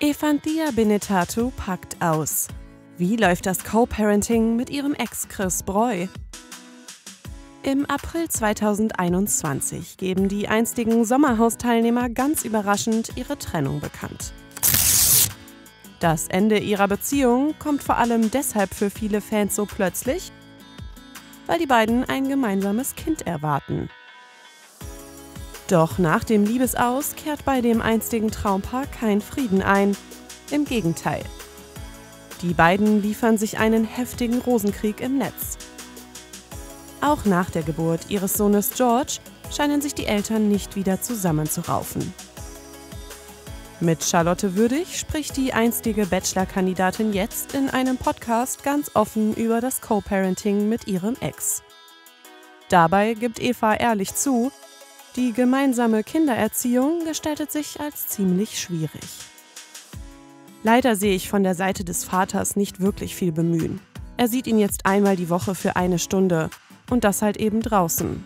Evanthia Benetatu packt aus. Wie läuft das Co-Parenting mit ihrem Ex Chris Breu? Im April 2021 geben die einstigen Sommerhausteilnehmer ganz überraschend ihre Trennung bekannt. Das Ende ihrer Beziehung kommt vor allem deshalb für viele Fans so plötzlich, weil die beiden ein gemeinsames Kind erwarten. Doch nach dem Liebesaus kehrt bei dem einstigen Traumpaar kein Frieden ein. Im Gegenteil. Die beiden liefern sich einen heftigen Rosenkrieg im Netz. Auch nach der Geburt ihres Sohnes George scheinen sich die Eltern nicht wieder zusammenzuraufen. Mit Charlotte Würdig spricht die einstige Bachelor-Kandidatin jetzt in einem Podcast ganz offen über das Co-Parenting mit ihrem Ex. Dabei gibt Eva ehrlich zu, die gemeinsame Kindererziehung gestaltet sich als ziemlich schwierig. Leider sehe ich von der Seite des Vaters nicht wirklich viel Bemühen. Er sieht ihn jetzt einmal die Woche für eine Stunde und das halt eben draußen.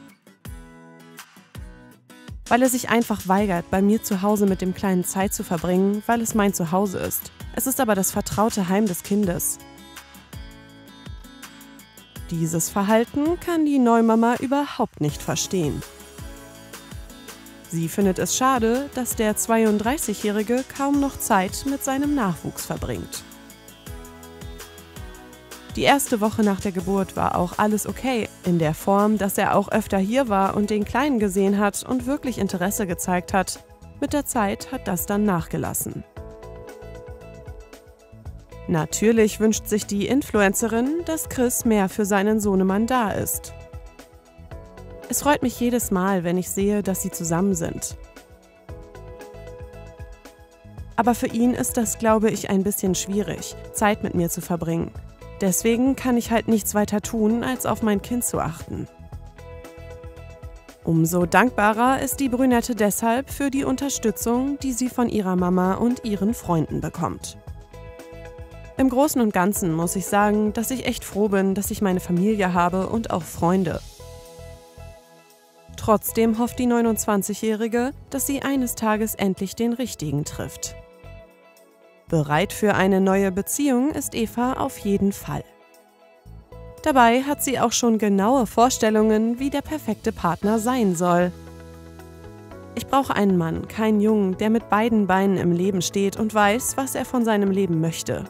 Weil er sich einfach weigert, bei mir zu Hause mit dem Kleinen Zeit zu verbringen, weil es mein Zuhause ist. Es ist aber das vertraute Heim des Kindes. Dieses Verhalten kann die Neumama überhaupt nicht verstehen. Sie findet es schade, dass der 32-Jährige kaum noch Zeit mit seinem Nachwuchs verbringt. Die erste Woche nach der Geburt war auch alles okay, in der Form, dass er auch öfter hier war und den Kleinen gesehen hat und wirklich Interesse gezeigt hat. Mit der Zeit hat das dann nachgelassen. Natürlich wünscht sich die Influencerin, dass Chris mehr für seinen Sohnemann da ist. Es freut mich jedes Mal, wenn ich sehe, dass sie zusammen sind. Aber für ihn ist das, glaube ich, ein bisschen schwierig, Zeit mit mir zu verbringen. Deswegen kann ich halt nichts weiter tun, als auf mein Kind zu achten. Umso dankbarer ist die Brünette deshalb für die Unterstützung, die sie von ihrer Mama und ihren Freunden bekommt. Im Großen und Ganzen muss ich sagen, dass ich echt froh bin, dass ich meine Familie habe und auch Freunde. Trotzdem hofft die 29-Jährige, dass sie eines Tages endlich den richtigen trifft. Bereit für eine neue Beziehung ist Eva auf jeden Fall. Dabei hat sie auch schon genaue Vorstellungen, wie der perfekte Partner sein soll. Ich brauche einen Mann, keinen Jungen, der mit beiden Beinen im Leben steht und weiß, was er von seinem Leben möchte.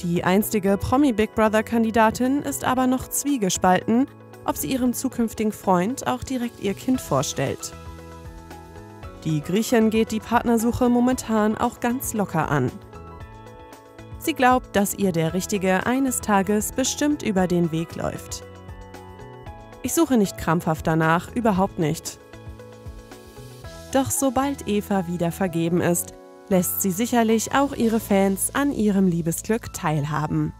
Die einstige Promi Big Brother Kandidatin ist aber noch zwiegespalten, ob sie ihrem zukünftigen Freund auch direkt ihr Kind vorstellt. Die Griechin geht die Partnersuche momentan auch ganz locker an. Sie glaubt, dass ihr der Richtige eines Tages bestimmt über den Weg läuft. Ich suche nicht krampfhaft danach, überhaupt nicht. Doch sobald Eva wieder vergeben ist, lässt sie sicherlich auch ihre Fans an ihrem Liebesglück teilhaben.